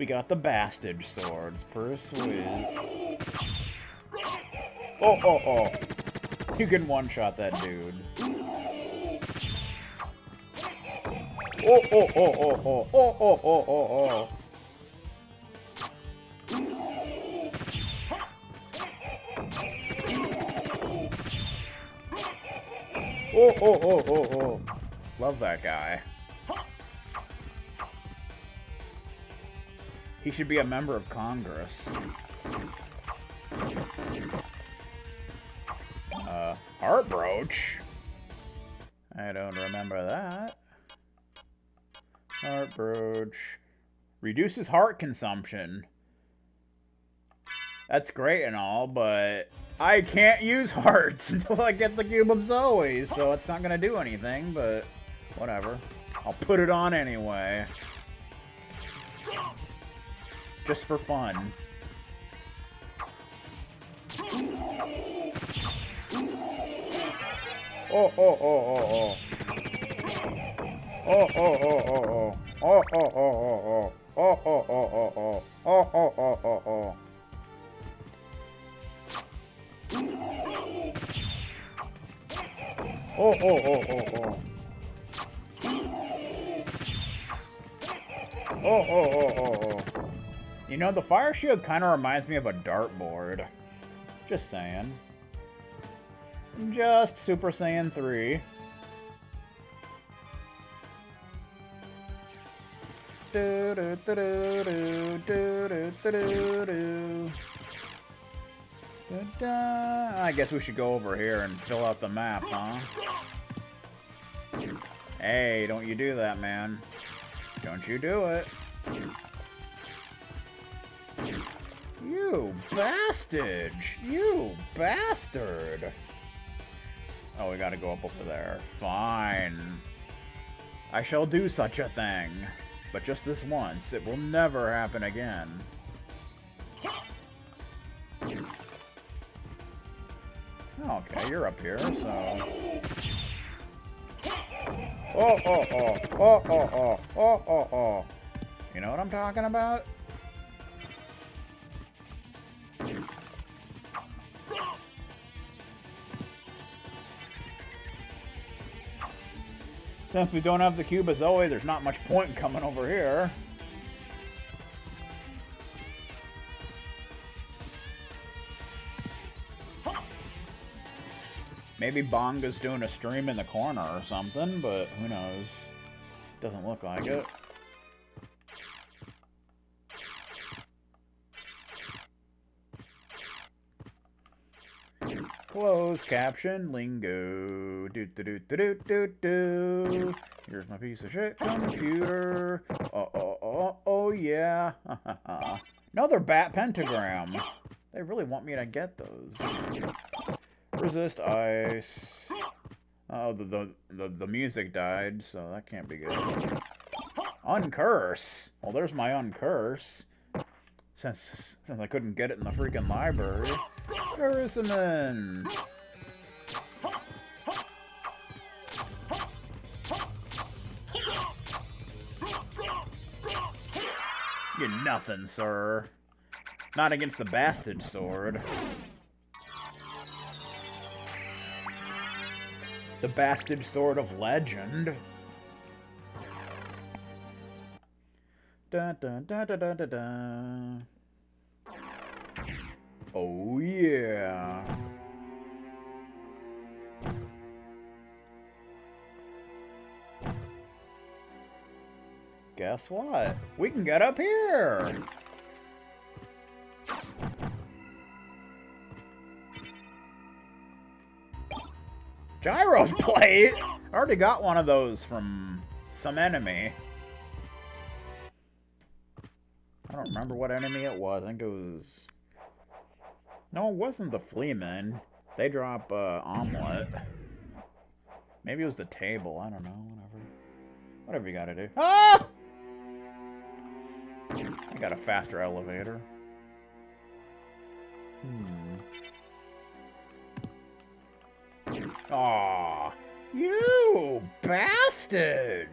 We got the bastard swords. Persuade. Oh, oh, oh. You can one-shot that dude. Oh, oh, oh, oh, oh, oh, oh, oh, oh, oh. Oh, oh, oh, oh, oh. Love that guy. He should be a member of Congress. Uh, heart brooch? I don't remember that. Heart brooch. Reduces heart consumption. That's great and all, but I can't use hearts until I get the Cube of Zoe, so it's not gonna do anything, but whatever. I'll put it on anyway. Just for fun. Oh, oh, oh, oh, oh. Oh, oh, oh, oh, oh. Oh, oh, oh, oh, oh. Oh, oh, oh, oh, oh. Oh, oh, oh, oh, oh. Oh, oh, oh, oh, oh. Oh, oh, oh, oh, oh. You know, the fire shield kind of reminds me of a dartboard. Just saying. Just Super Saiyan 3. Do, do, do, do, do, do, do, do. I guess we should go over here and fill out the map, huh? Hey, don't you do that, man. Don't you do it. You bastard! You bastard! Oh, we gotta go up over there. Fine. I shall do such a thing. But just this once. It will never happen again. Okay, you're up here, so... Oh, oh, oh, oh, oh, oh, oh, oh, oh. You know what I'm talking about? Since we don't have the cube of Zoe, there's not much point coming over here. Maybe Bonga's doing a stream in the corner or something, but who knows. Doesn't look like it. Close caption, lingo. Do do do do do do. Here's my piece of shit computer. Oh oh oh oh yeah. Another bat pentagram. They really want me to get those. Resist ice. Oh, the, the the the music died, so that can't be good. Uncurse. Well, there's my uncurse. Since since I couldn't get it in the freaking library. Curseman! You're nothing, sir. Not against the bastard sword. The bastard sword of legend. Da da da da da da da. Oh, yeah. Guess what? We can get up here! Gyro's plate! I already got one of those from some enemy. I don't remember what enemy it was. I think it was no, it wasn't the Fleamen. They drop uh, omelet. Maybe it was the table. I don't know. Whatever. Whatever you gotta do. Ah! I got a faster elevator. Hmm. Aw, you bastard!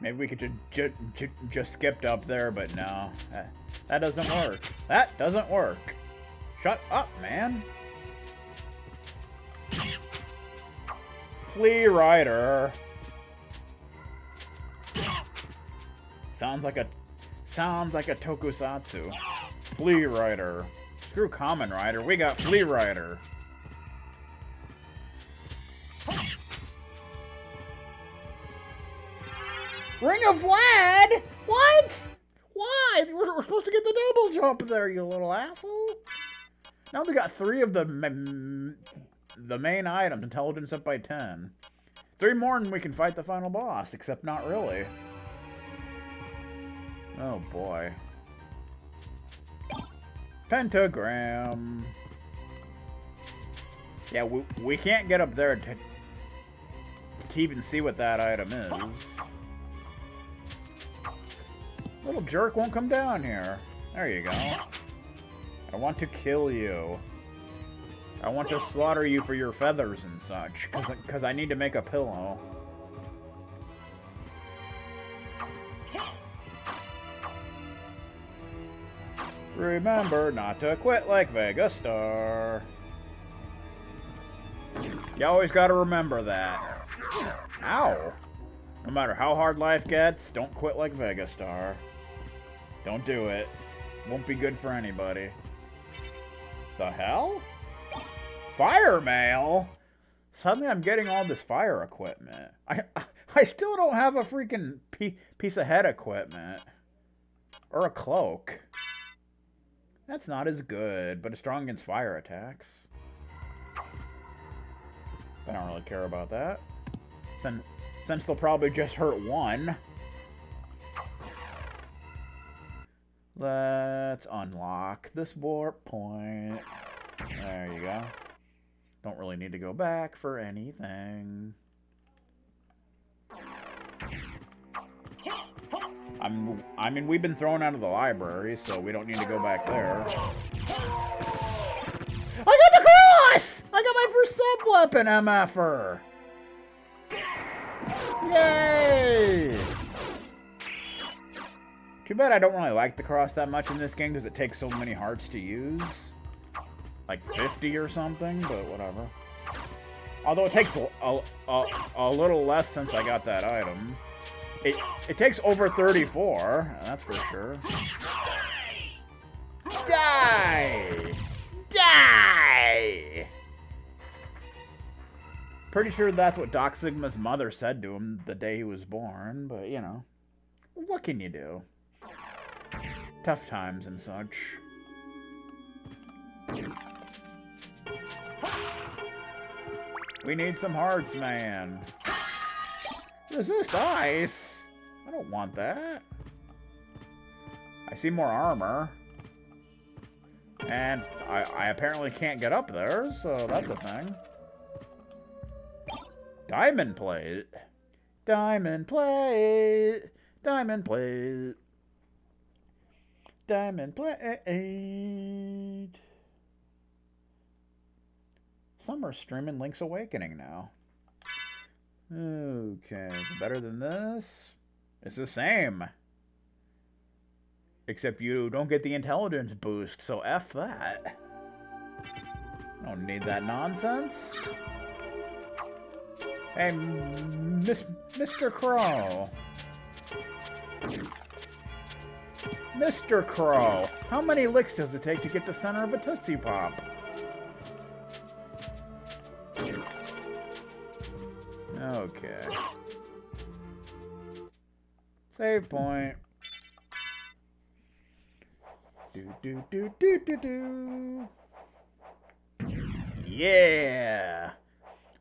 Maybe we could ju ju ju just skipped up there, but no. That, that doesn't work. That doesn't work. Shut up, man. Flea Rider. Sounds like a sounds like a tokusatsu. Flea Rider. Screw Kamen Rider. We got Flea Rider. Ring of Vlad? What? Why? We're, we're, supposed to get the double jump there, you little asshole. Now we got three of the the main items. Intelligence up by 10. Three more and we can fight the final boss, except not really. Oh boy. Pentagram. Yeah, we, we can't get up there to, to even see what that item is. Little jerk won't come down here. There you go. I want to kill you. I want to slaughter you for your feathers and such, because I need to make a pillow. Remember not to quit like Vega Star. You always gotta remember that. Ow! No matter how hard life gets, don't quit like Vega Star. Don't do it. Won't be good for anybody. The hell? Fire mail? Suddenly I'm getting all this fire equipment. I I still don't have a freaking piece of head equipment. Or a cloak. That's not as good, but it's strong against fire attacks. I don't really care about that. Since, since they'll probably just hurt one. Let's unlock this warp point. There you go. Don't really need to go back for anything. I'm, I mean, we've been thrown out of the library, so we don't need to go back there. I got the cross! I got my first sub-weapon, MFer! Yay! Too bad I don't really like the cross that much in this game because it takes so many hearts to use. Like 50 or something, but whatever. Although it takes a, a, a, a little less since I got that item. It, it takes over 34, that's for sure. Die! Die! Pretty sure that's what Doc Sigma's mother said to him the day he was born, but you know. What can you do? Tough times and such. We need some hearts, man. Resist ice? I don't want that. I see more armor. And I, I apparently can't get up there, so that's a thing. Diamond plate. Diamond plate. Diamond plate. Diamond plate. Some are streaming Link's Awakening now. Okay, better than this? It's the same. Except you don't get the intelligence boost, so F that. Don't need that nonsense. Hey, Miss, Mr. Crow. Mr. Crow, how many licks does it take to get the center of a Tootsie Pop? Okay. Save point. Do do do do do do. Yeah.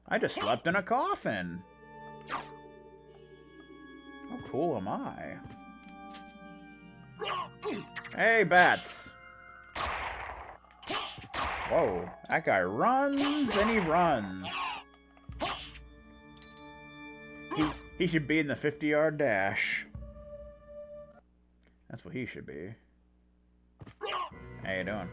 I just slept in a coffin. How cool am I? Hey, bats. Whoa, that guy runs and he runs. He should be in the 50-yard dash. That's what he should be. How you doing?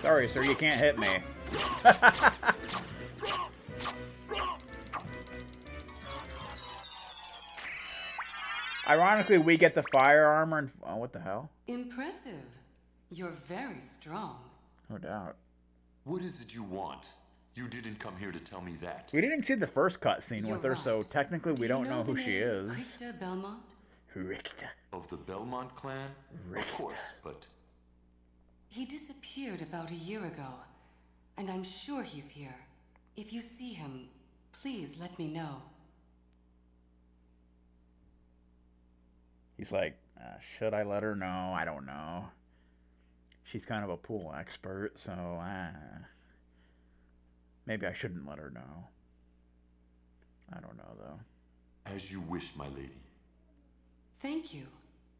Sorry, sir, you can't hit me. Ironically, we get the fire armor and... Oh, what the hell? Impressive. You're very strong. No doubt. What is it you want? You didn't come here to tell me that. We didn't see the first cutscene You're with her, so right. technically we Do don't you know, the who she is. Richter Belmont? Richter. Of the Belmont clan? Richter. Of course, but He disappeared about a year ago, and I'm sure he's here. If you see him, please let me know. He's like, uh, should I let her know? I don't know. She's kind of a pool expert, so uh, maybe I shouldn't let her know. I don't know, though. as you wish, my lady. Thank you.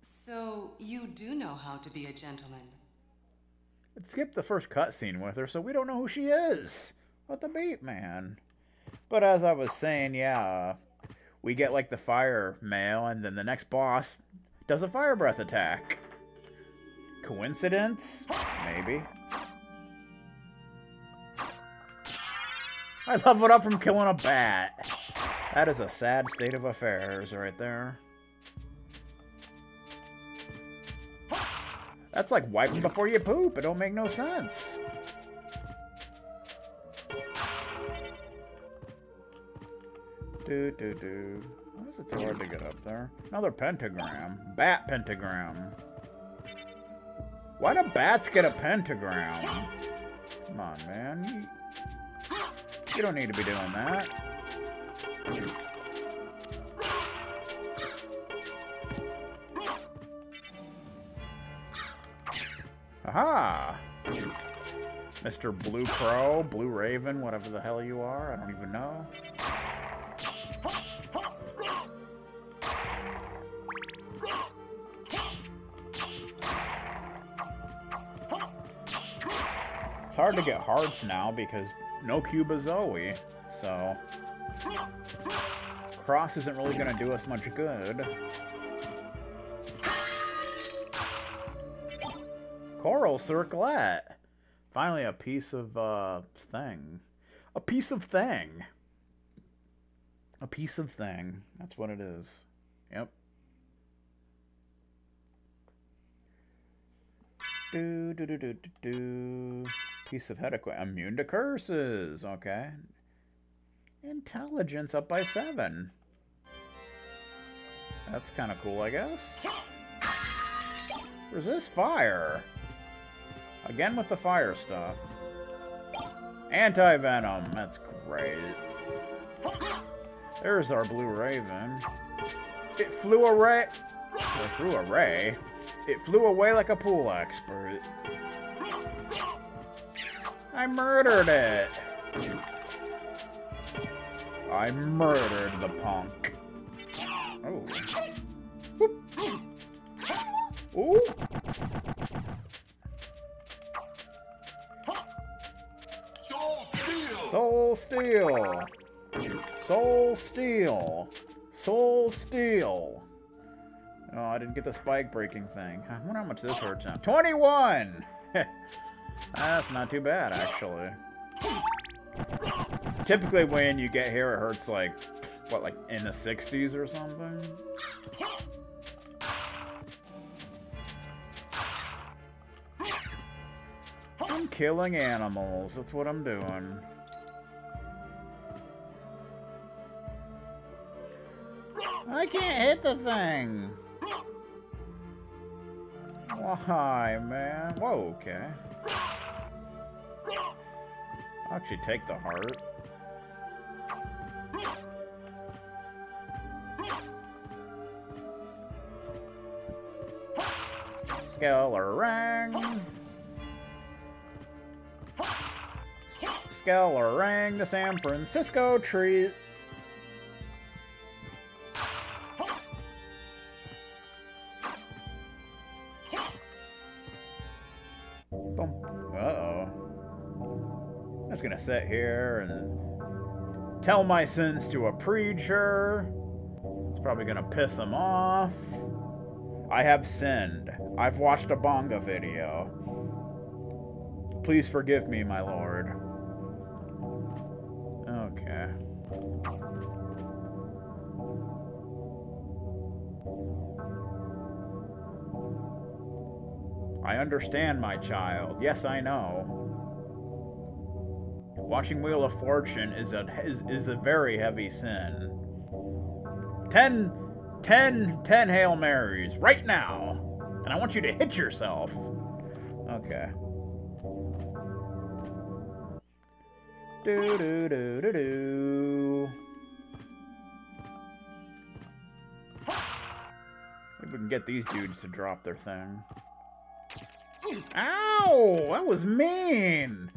So, you do know how to be a gentleman. It skipped the first cutscene with her, so we don't know who she is. What the beat, man? But as I was saying, yeah, we get like the fire mail, and then the next boss does a fire breath attack. Coincidence? Maybe. I leveled up from killing a bat. That is a sad state of affairs right there. That's like wiping before you poop. It don't make no sense. Do do do. Why is it so hard to get up there? Another pentagram. Bat pentagram. Why do bats get a pentagram? Come on, man. You, don't need to be doing that. Aha! Mr. Blue Pro, Blue Raven, whatever the hell you are, I don't even know. It's hard to get hearts now because no Cube of Zoe, so Cross isn't really gonna do us much good. Coral circlet. Finally, a piece of uh thing. A piece of thing. A piece of thing. That's what it is. Yep. Do do do do do do. Piece of head equipment. Immune to curses. Okay. Intelligence up by seven. That's kind of cool, I guess. Resist fire. Again with the fire stuff. Anti-venom. That's great. There's our blue raven. It flew away. It flew away. It flew away like a pool expert. I murdered it. I murdered the punk. Oh. Ooh. Soul Steel. Soul Steel. Soul Steel. Oh, I didn't get the spike breaking thing. I wonder how much this hurts now. 21! That's not too bad, actually. Typically when you get here, it hurts like, what, like in the 60s or something? I'm killing animals. That's what I'm doing. I can't hit the thing. Why, man? Whoa, okay. I'll actually take the heart. Skelerang. Skelerang the San Francisco treat. sit here and uh, tell my sins to a preacher. It's probably going to piss him off. I have sinned. I've watched a bonga video. Please forgive me, my lord. Okay. I understand, my child. Yes, I know. Watching Wheel of Fortune is a is, is a very heavy sin. Ten, ten, ten Hail Marys right now. And I want you to hit yourself. Okay. Do do do do do. Maybe we can get these dudes to drop their thing. Ow! That was mean!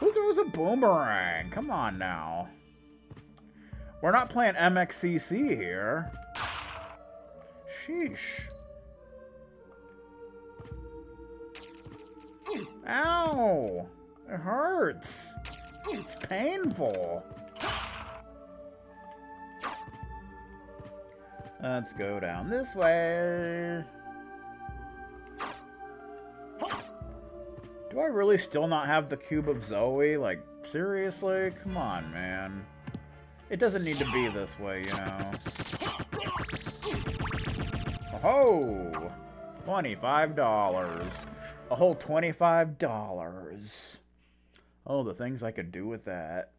Who throws a boomerang? Come on now. We're not playing MXCC here. Sheesh. Ow! It hurts. It's painful. Let's go down this way. Do I really still not have the Cube of Zoe? Like, seriously? Come on, man. It doesn't need to be this way, you know. Oh! $25. A whole $25. Oh, the things I could do with that.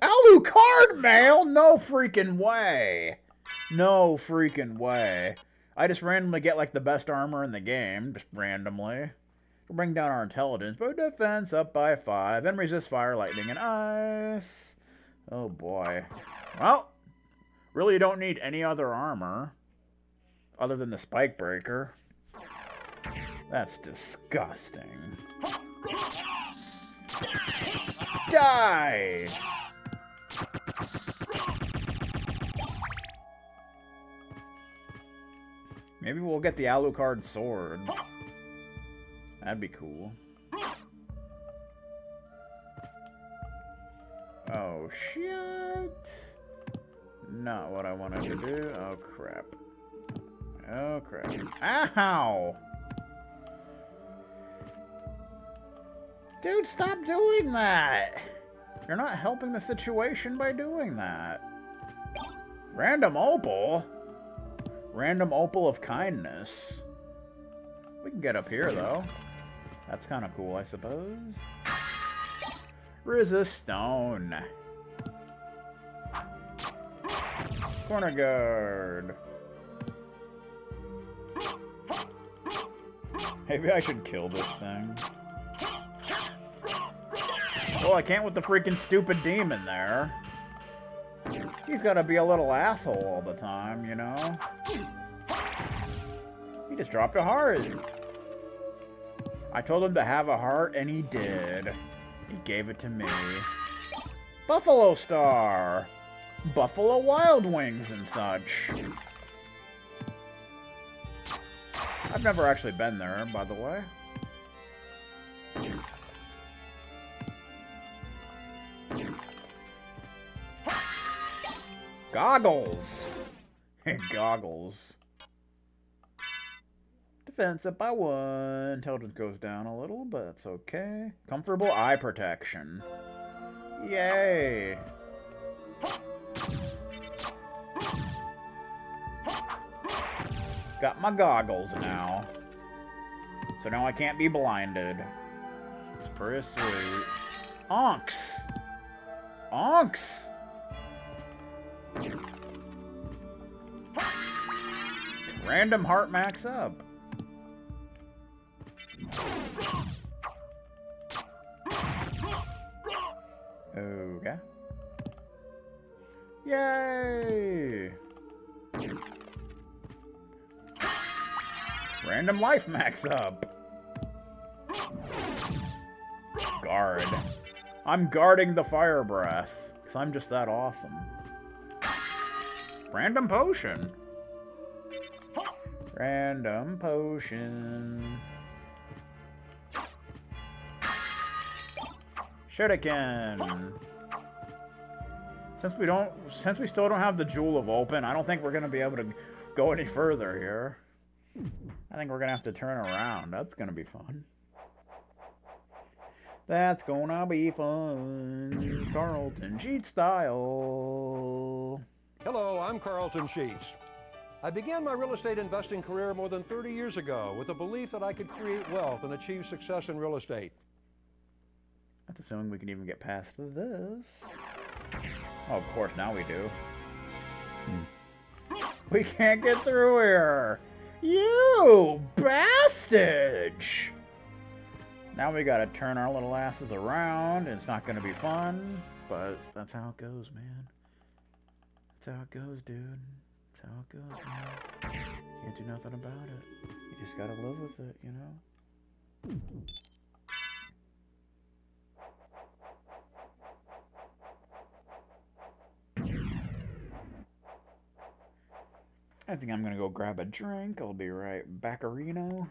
Alucard mail? No freaking way. No freaking way. I just randomly get like the best armor in the game, just randomly. We'll bring down our intelligence, but defense up by five, and resist fire, lightning, and ice. Oh boy. Well, really you don't need any other armor other than the spike breaker. That's disgusting. Die! Maybe we'll get the Alucard sword. That'd be cool. Oh, shit. Not what I wanted to do. Oh, crap. Oh, crap. Ow! Dude, stop doing that! You're not helping the situation by doing that. Random opal? Random opal of kindness. We can get up here, though. That's kind of cool, I suppose. Resist stone. Corner guard. Maybe I should kill this thing. Well, I can't with the freaking stupid demon there. He's gotta be a little asshole all the time, you know? Just dropped a heart. I told him to have a heart, and he did. He gave it to me. Buffalo Star! Buffalo Wild Wings and such. I've never actually been there, by the way. Goggles! Hey goggles. Defense up by one. Intelligence goes down a little, but that's okay. Comfortable eye protection. Yay! Got my goggles now. So now I can't be blinded. It's pretty sweet. Onks! Onks! Random heart max up. Random life max up. Guard. I'm guarding the fire breath, because I'm just that awesome. Random potion. Random potion. Shuriken. Since we don't, since we still don't have the Jewel of Open, I don't think we're gonna be able to go any further here. I think we're gonna have to turn around. That's gonna be fun. That's gonna be fun. Carlton Sheets style. Hello, I'm Carlton Sheets. I began my real estate investing career more than 30 years ago with a belief that I could create wealth and achieve success in real estate. That's assuming we can even get past this. Oh, of course, now we do. Hmm. We can't get through here! You bastard! Now we gotta turn our little asses around, and it's not gonna be fun, but that's how it goes, man. That's how it goes, dude. That's how it goes, man. Can't do nothing about it. You just gotta live with it, you know? I think I'm gonna go grab a drink. I'll be right back, Areno.